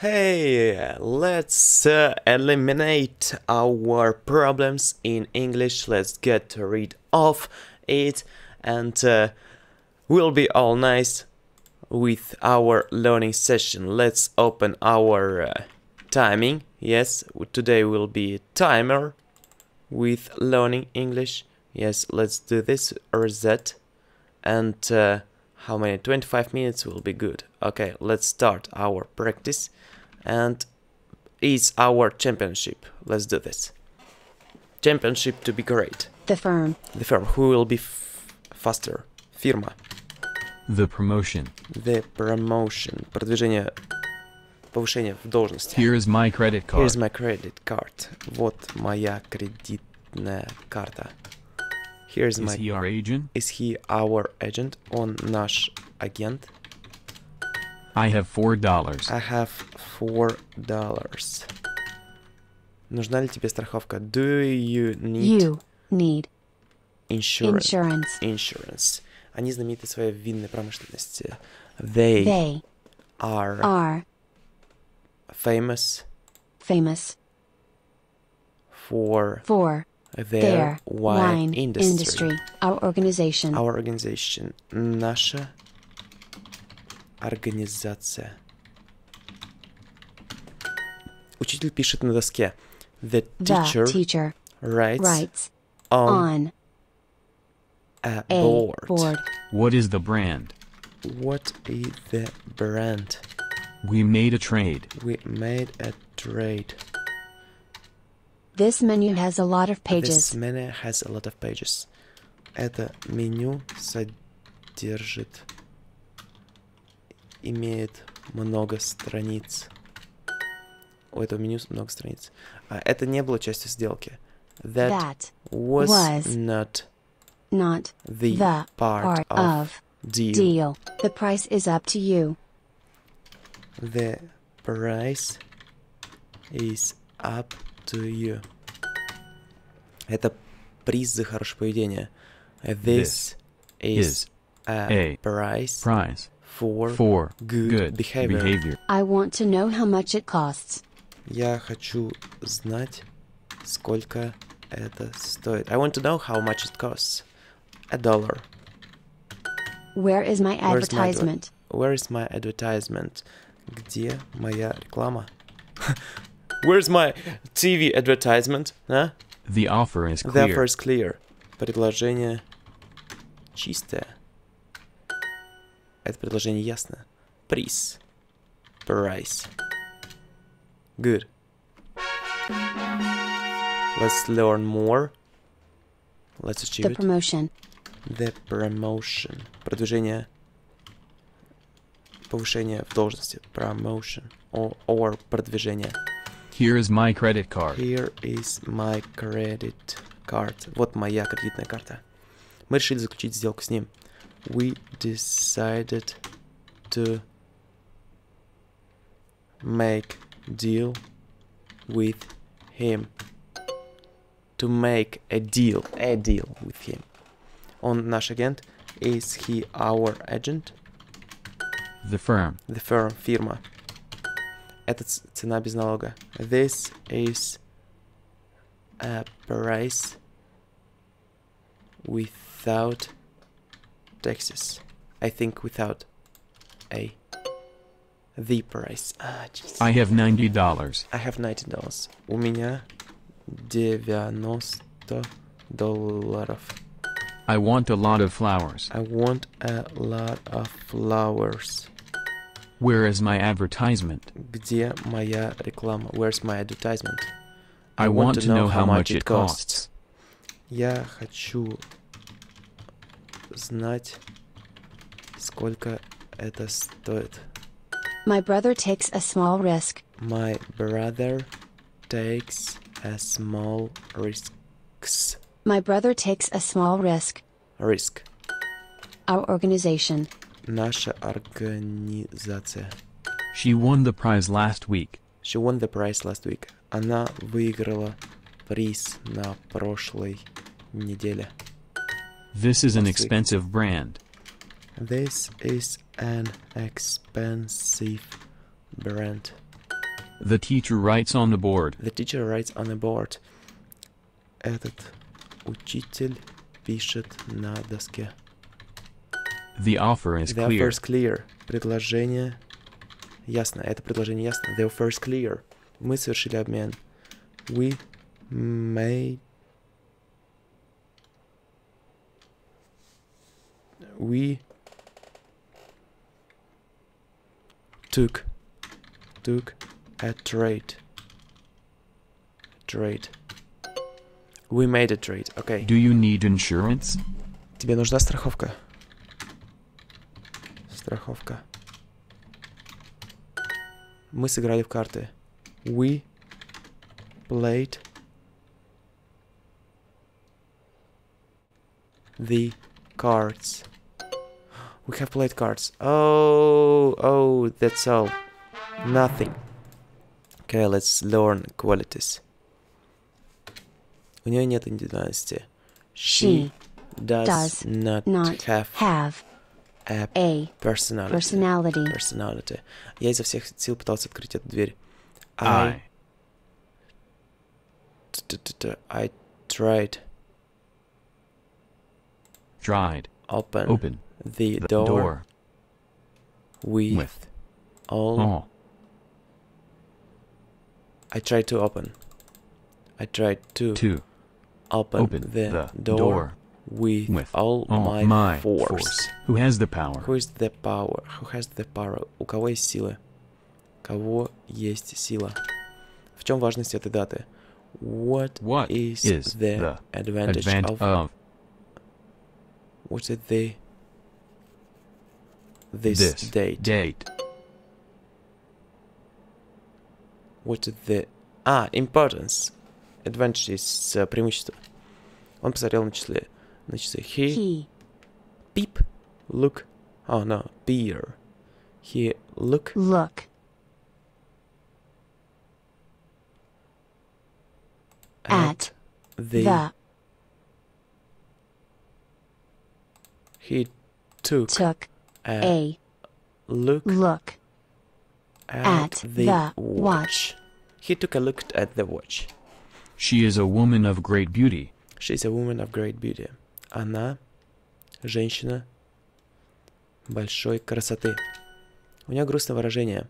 Hey, let's uh, eliminate our problems in English. Let's get rid of it and uh, we'll be all nice with our learning session. Let's open our uh, timing. Yes, today will be timer with learning English. Yes, let's do this reset and uh, how many 25 minutes will be good. Okay, let's start our practice and is our championship. Let's do this. Championship to be great. The firm. The firm who will be faster. Фирма. The promotion. The promotion. Продвижение, повышение в должности. Here is my credit card. Here's my credit card. Вот моя кредитная карта. Here's is my... he our agent? Is he our agent? Он наш агент. I have four dollars. I have four dollars. Нужна ли тебе страховка? Do you need You need insurance? insurance. Insurance. Они знамениты своей винной промышленности. They, They are are famous famous for for their, their wine, wine industry. Our organization. Our organization. Наша организация. Учитель пишет на доске. The the teacher teacher writes, writes on, on a a board. board. What is the brand? What is the brand? We made a trade. We made a trade. This menu has a lot of This pages. menu has a lot of pages. Это меню содержит, имеет много страниц. У этого меню много страниц. А это не было частью сделки. That, That was, was not not the, the part, part of, of deal. deal. The price is up to you. The price is up to you. Это приз за хорошее поведение. This, is, is a, a price Prize for, for good, good behavior. behavior. I want to know how much it costs. Я хочу знать, сколько это стоит. I want to know how much it costs. A dollar. Where is my advertisement? Where is my advertisement? Где моя реклама? Where's my TV advertisement? А? The offer is The clear. offer is clear. Предложение чистое. Это предложение ясно. Приз. Price. Good. Let's learn more. Let's achieve The it. promotion. The promotion. Продвижение. Повышение в должности. Promotion. Or, or продвижение. Here is my credit card. Here is my credit card. Вот моя кредитная карта. Мы решили заключить сделку с ним. We decided to make deal with him. To make a deal. A deal with him. Он наш агент. Is he our agent? The firm. The firm, фирма. Это ц- цена без налога. This is a price without taxes. I think without a the price. Ah, jeez. I have ninety dollars. I have 90 dollars. У меня 90 долларов. I want a lot of flowers. I want a lot of flowers. Where is my advertisement? Где моя реклама? Where's my advertisement? I, want, to know, how much it costs. Я хочу знать, сколько это стоит. My brother takes a small risk. My brother takes a small risks. My brother takes a small risk. Risk. Our organization. Наша организация. She won the prize last week. She won the prize last week. Она выиграла приз на прошлой неделе. This is an Last week. expensive brand. This is an expensive brand. The teacher writes on the board. The teacher writes on a board. Этот учитель пишет на доске. The offer is The clear. offer is clear. Предложение ясно. Это предложение ясно. The offer is clear. Мы совершили обмен. We made... We took took a trade. Trade. We made a trade. Окей. Do you need insurance? Тебе нужна страховка? Страховка. Мы сыграли в карты. We played the cards. We have played cards. Oh, oh, that's all. Nothing. Okay, let's learn qualities. У нее нет индивидуальности. She does, does not, not have have a a personality. personality. Personality. Я изо всех сил пытался открыть эту дверь. I, I. t-t-t-t- I tried Tried. open, Open. the, The door, door. with, With. all. All. I tried to open. I tried to, To. open, Open the, the door, door. with, With. all, All my, my force. force. Who has the power? Who is the power? Who has the power? У кого есть сила? Кого есть сила? В чем важность этой даты? What, What is, is the, the advantage Advent of, of what's it the this, this date? date. What's it the а importance advantage is uh, преимущество. Он посмотрел на числе на часы. He, He peep look oh no beer. He look look at the, the he took took a, a look look at, at the, the watch. He took a look at the watch. She is a woman of great beauty. She's a woman of great beauty. Она женщина большой красоты. У нее грустное выражение.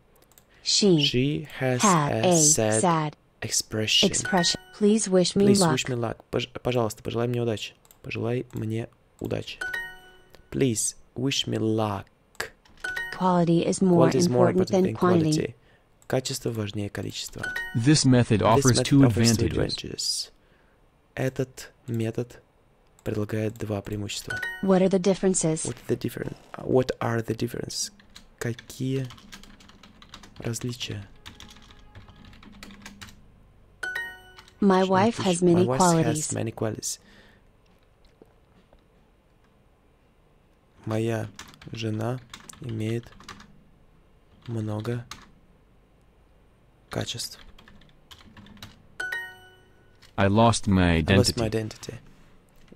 she She has a a sad sad expression. expression. Please wish me Please luck. wish me luck. Пож- пожалуйста, пожелай мне удачи. Пожелай мне удачи. Please wish me luck. Quality is more Quality is more important important than quantity. quality. Качество важнее количества. This method offers This two method offers two advantages. advantages. Этот метод предлагает два преимущества. What are the differences? What the difference? What are the differences? Какие различия? My Что wife пишет? has My many wife qualities. has many qualities. Моя жена имеет много качеств. I lost my I lost my identity.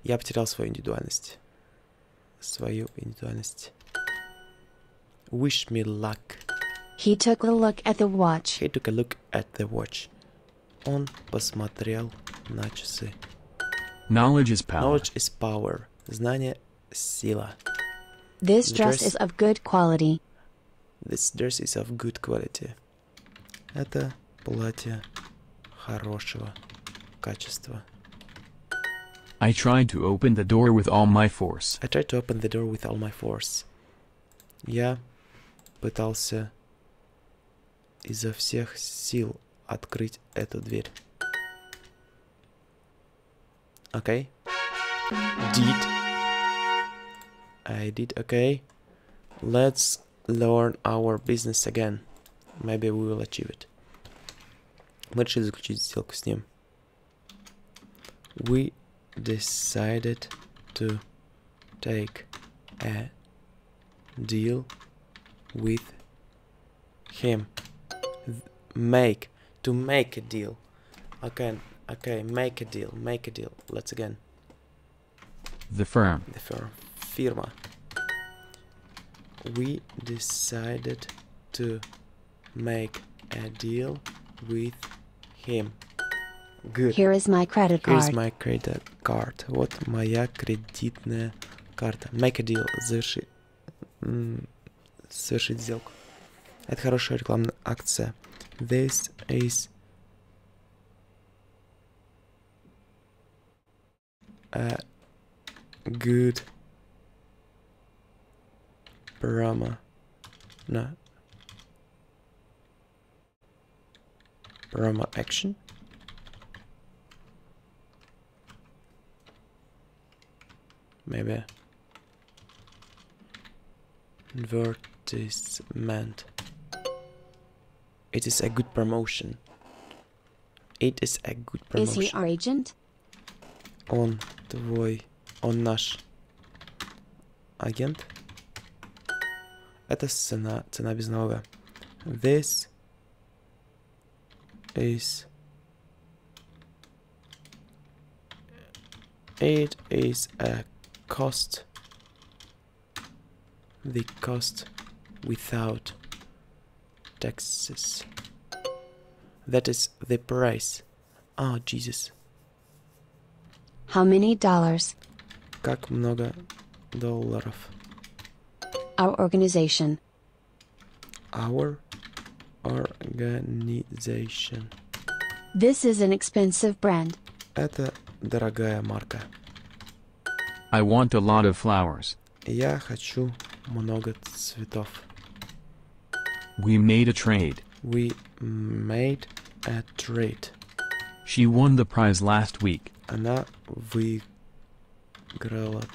identity. Я потерял свою индивидуальность. Свою индивидуальность. Wish me luck. He took a look at the watch. He took a look at the watch. Он посмотрел на часы. Knowledge is power. Knowledge is power. Знание — сила. This The dress dress- is of good quality. This dress is of good quality. Это платье хорошего качества. I tried to open the door with all my force. I tried to open the door with all my force. Я пытался изо всех сил открыть эту дверь. Okay. Did. I did. Okay. Let's learn our business again. Maybe we will achieve it. Мы решили заключить сделку с ним. We decided to take a deal with him. Th- Make. To make a deal. Okay, okay, make a deal, make a deal. Let's again. The firm. The firm. Firma. We decided to make a deal with him. Good. Here is my credit card. my credit card. Вот моя кредитная карта. Make a deal. Заверши... Совершить сделку. Это хорошая рекламная акция. This is a good promo. No. Promo action. Maybe. Advertisement. It is a good promotion. It is a good Is he promotion. our agent? Он твой, он наш агент. Это цена, цена без налога. This is it is a cost the cost without taxes that is the price oh jesus How many dollars? как много долларов Our organization. our organization This is an expensive brand. это дорогая марка I want a lot of flowers. я хочу много цветов We made a trade. we made a trade She won the prize last week. Она выиграла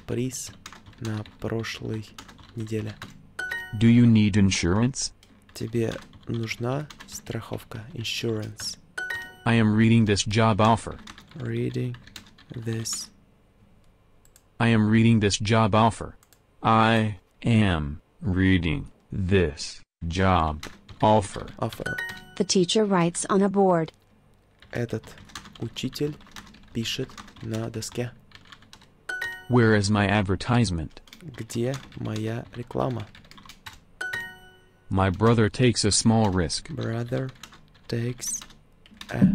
приз на прошлой неделе. Do you need insurance? Тебе нужна страховка, insurance. I am reading this job offer. Reading this. I am reading this job offer. I am reading this job offer. offer. The teacher writes on a board. Этот учитель пишет на доске. Where is my advertisement? Где моя реклама? My brother takes a small risk. Brother takes a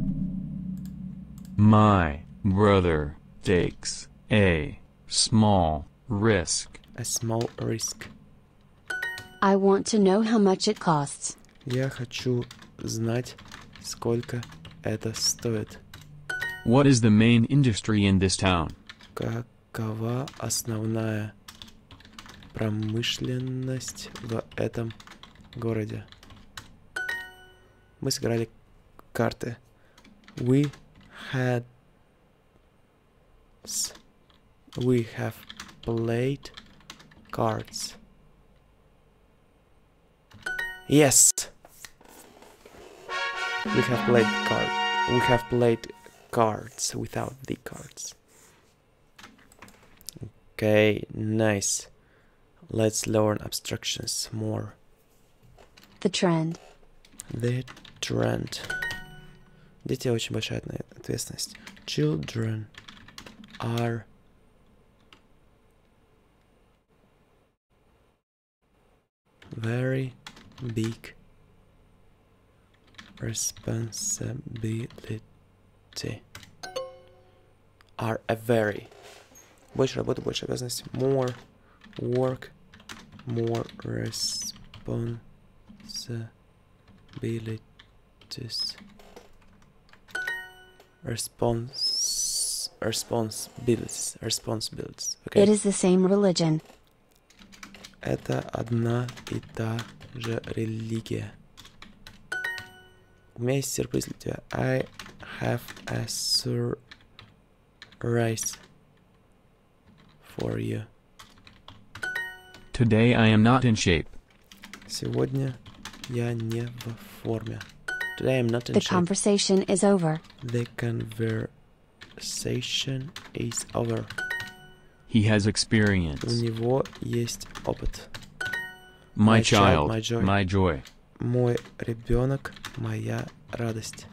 My brother takes a small risk. a small risk. I want to know how much it costs. Я хочу знать, сколько это стоит. What is the main industry in this town? Какова основная промышленность в этом городе? Мы сыграли карты. We had... s- We have played cards. Yes! We have played card. We have played cards without the cards. Okay, nice. Let's learn abstractions more. The trend. The trend. Дети очень большая отна- ответственность. Children are very big responsibility. Are a very. Больше работы, больше обязанностей. More work, more responsibilities. Response, responsibilities, responsibilities. Okay. It is the same religion. Это одна и та же религия. У меня есть сюрприз для тебя. I have a surprise for you. Today I am not in shape. Сегодня я не в форме. Today I'm not in The shape. conversation is over. The conversation is over. He has У experience. него есть опыт. My My child, child, my joy. my joy. Мой ребенок, моя радость.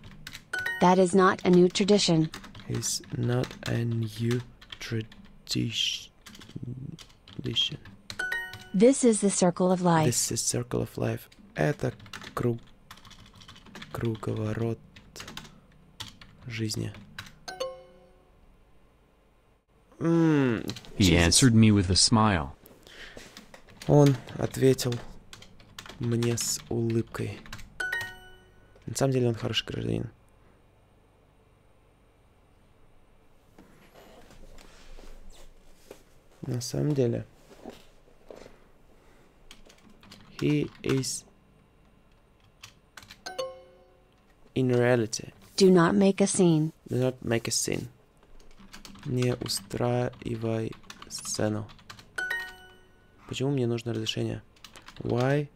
That is not a new tradition. is not a new tradition. This is the circle of life. This is circle of life. Это круг, круговорот жизни. М, He Jesus. answered me with a smile. Он ответил мне с улыбкой. На самом деле он хороший гражданин. На самом деле. He is in reality. Do not make a scene. Do not make a scene. Не устраивай сцену. Почему мне нужно разрешение? Why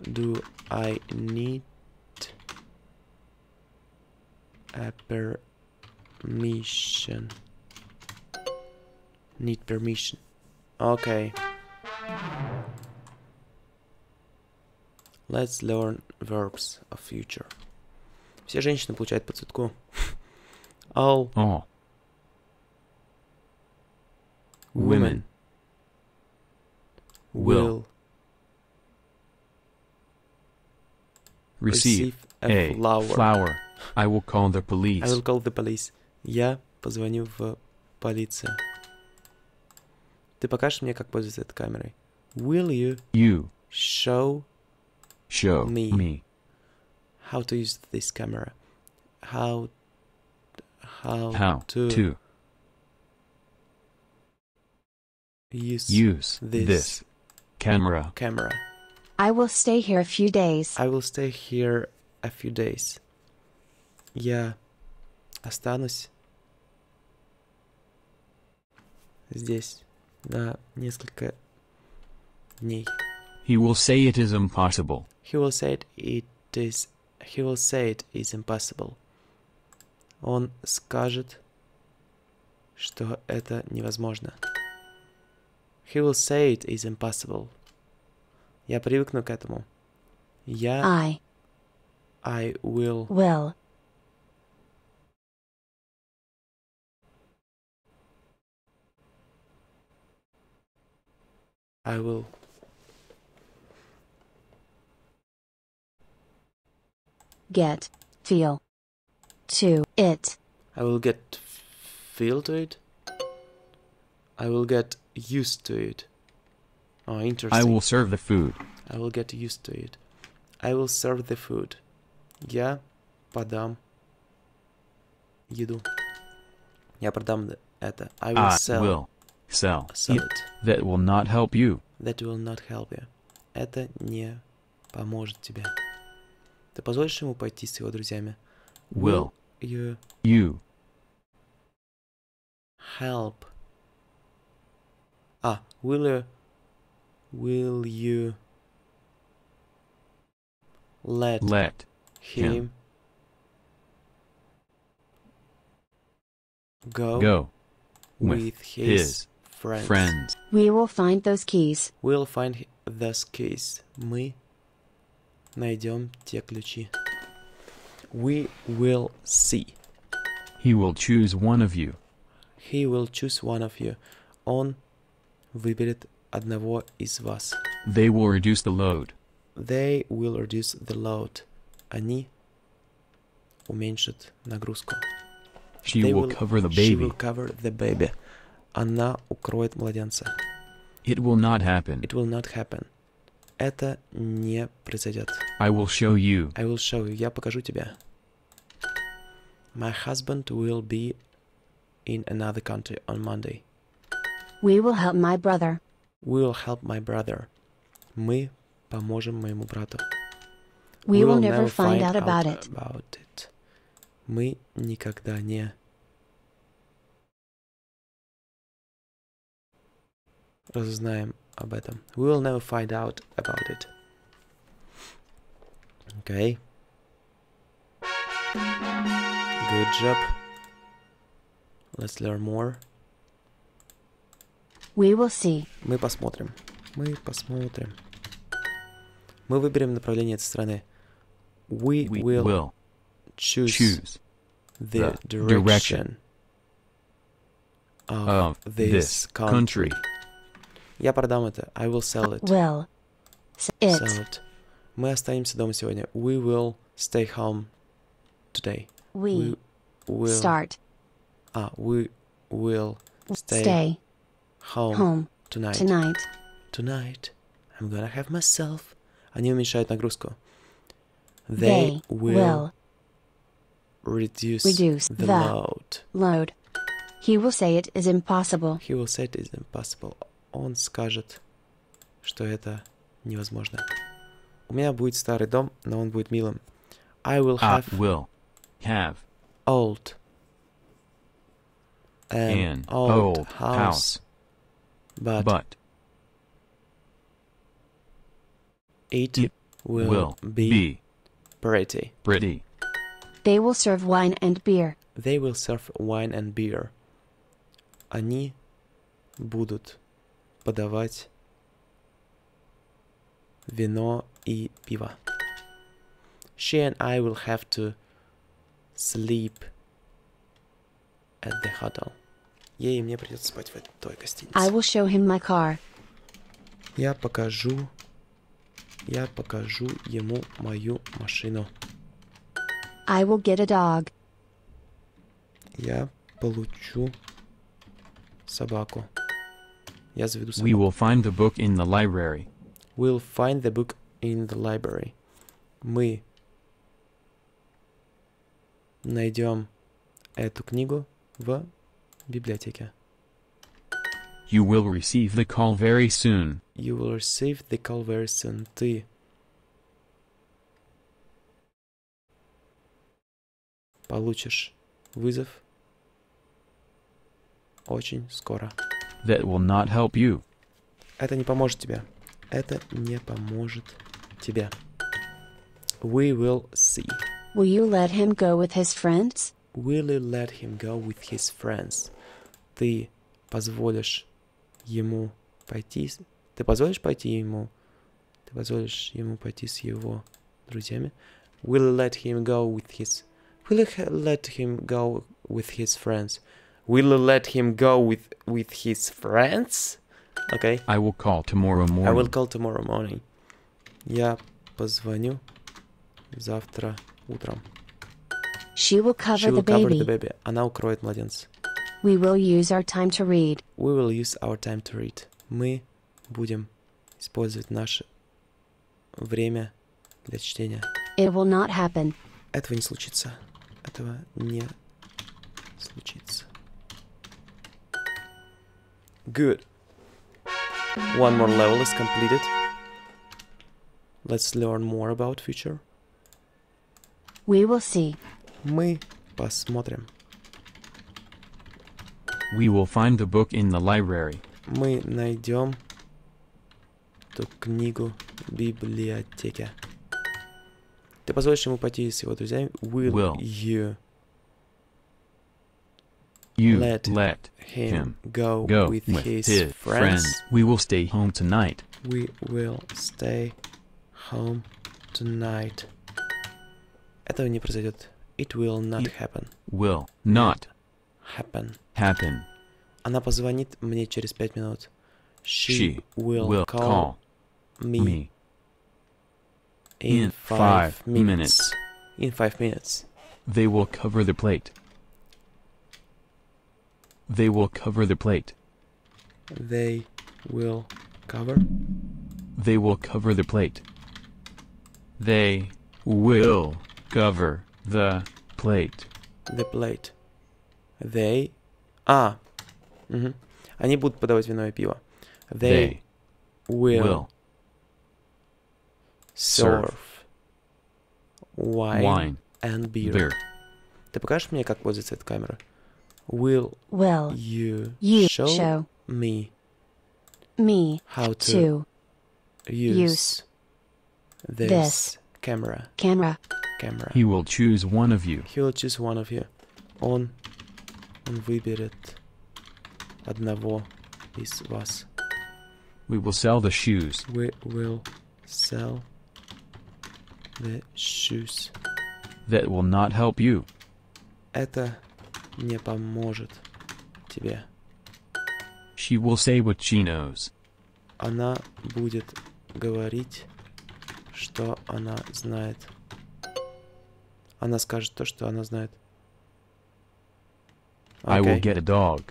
do I need a permission? Need permission. Okay. Let's learn verbs of future. Все женщины получают по цветку. All All women will receive a, a flower. flower. I will call the I police. will call the police. Я позвоню в полицию. Ты покажешь мне, как пользоваться этой камерой? Will you You show show Me. me how to use this camera? How how, how to, to use, use this, this camera. camera? I will stay here a few days. I will stay here a few days. Я останусь здесь на несколько дней. He will say it is impossible. He will say it, it is he will say it is impossible. Он скажет, что это невозможно. He will say it is impossible. Я привыкну к этому. Я I I will will I will get feel to it. I will get feel to it. I will get used to it. Oh, interesting. I will serve the food. I will get used to it. I will serve the food. Я подам еду. Я продам д- это. I will I sell, will sell sell it. it. That will not help you. That will not help you. Это не поможет тебе. Ты позволишь ему пойти с его друзьями? Will you you help? А, will you... Will you... Let, let him, him go, go with, with his, his friends. friends? We will find those keys. We'll find hi- those keys. Мы найдем те ключи. We will see. He will choose one of you. He will choose one of you. Он выберет одного из вас. They will reduce the load. They will reduce the load. Они уменьшат нагрузку. She They will cover the She baby. will cover the baby. Она укроет младенца. It will not happen. It will not happen. Это не произойдет. I will show you. I will show you. Я покажу тебе. My husband will be in another country on Monday. We will help my brother. We will help my brother. Мы поможем моему брату. We, will, never find, out about it. about it. Мы никогда не разузнаем об этом. We will never find out about it. Okay. Good job. Let's learn more. We will see. Мы посмотрим. Мы посмотрим. Мы выберем направление этой страны. We, We will, will choose, choose the, the direction, of, of this, this country. country. Я продам это. I will sell it. Will. S- It. Sell it. Мы останемся дома сегодня. We will stay home today. We will start а, we will stay, stay home, home tonight. tonight. Tonight I'm gonna have myself. Они уменьшают нагрузку. They will reduce, reduce the, the load. load. He will say it is impossible. He will say it is impossible. Он скажет, что это невозможно. У меня будет старый дом, но он будет милым. I will I have will have old an, an old, old house, house, but, but it, it will, will be, be pretty. pretty. They will serve wine and beer. They will serve wine and beer. Они будут подавать вино и пиво. She and I will have to sleep at the hotel. Ей и мне придется спать в той гостинице. I will show him my car. Я покажу... Я покажу ему мою машину. I will get a dog. Я получу собаку. Я заведу собаку. We will find the book in the library. We'll find the book in the library. Мы найдем эту книгу в библиотеке. You will receive the call very soon. You will receive the call very soon. Ты получишь вызов очень скоро. That will not help you. Это не поможет тебе. Это не поможет тебе. We will see. Will you let him go with his friends? Will you let him go with his friends? Ты позволишь ему пойти... с- Ты позволишь пойти ему... Ты позволишь ему пойти с его друзьями? Will you let him go with his... Will you ha- let him go with his friends? Will you let him go with, with his friends? Okay. I will call tomorrow morning. I will call tomorrow morning. Я позвоню завтра утром. She will cover She will the cover baby. the baby. Она укроет младенца. We will use our time to read. We will use our time to read. Мы будем использовать наше время для чтения. It will not happen. Этого не случится. Этого не случится. Good. One more level is completed. Let's learn more about future. We will see. Мы посмотрим. We will find the book in the library. Мы найдем эту книгу в библиотеке. Ты позволишь ему пойти с его друзьями? Will, Will. you You Let let him him go, go with, with his, his friends? friends. We will stay home tonight. We will stay home tonight. Этого не произойдет. It will not It- happen. Will not Happen. happen. Она позвонит мне через пять минут. She, She will, will call, call me, me in, in five, five minutes. minutes. In five minutes. They will cover the plate. They will cover the plate. They will cover They will cover the plate. They will cover the plate. the plate. They... А. Мгм. Они будут подавать вино и пиво. They, They will, will serve wine, wine, and beer. beer. Ты покажешь мне, как пользоваться этой камерой? Will Will you, you show, show me me how to, to use, use this, this camera? camera? Camera. He will choose one of you. He will choose one of you. Он, он выберет одного из вас. We will sell the shoes. We will sell the shoes. That will not help you. Это не поможет тебе. She will say what she knows. Она будет говорить, что она знает. она скажет то, что она знает. I will Окей. get a dog.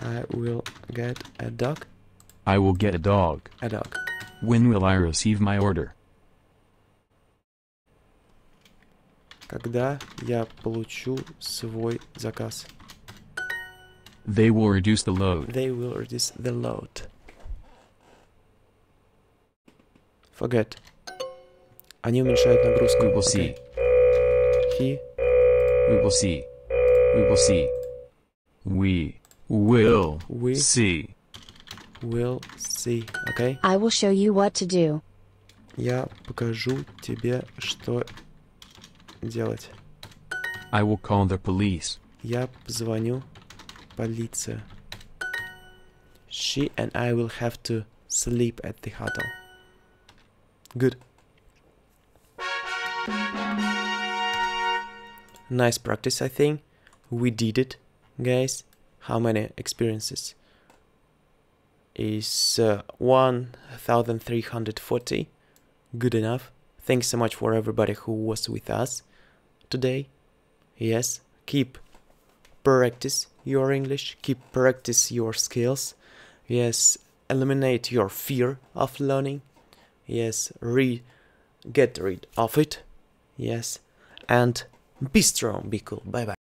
I will get a dog. I will get a dog. A dog. When will I receive my order? Когда я получу свой заказ? They will reduce the load. They will reduce the load. Forget. Они уменьшают нагрузку. We will окей? see. He We will see. We will see. We will We- see. will see. Окей? I will show you what to do. Я покажу тебе, что делать. I will call the police. Я позвоню полицию. She and I will have to sleep at the hotel. Good. Nice practice, I think. We did it, guys. How many experiences? Is uh, 1340. Good enough. Thanks so much for everybody who was with us today. Yes, keep practice your English, keep practice your skills. Yes, eliminate your fear of learning. Yes, re get rid of it. Yes, and be strong, be cool. Bye bye.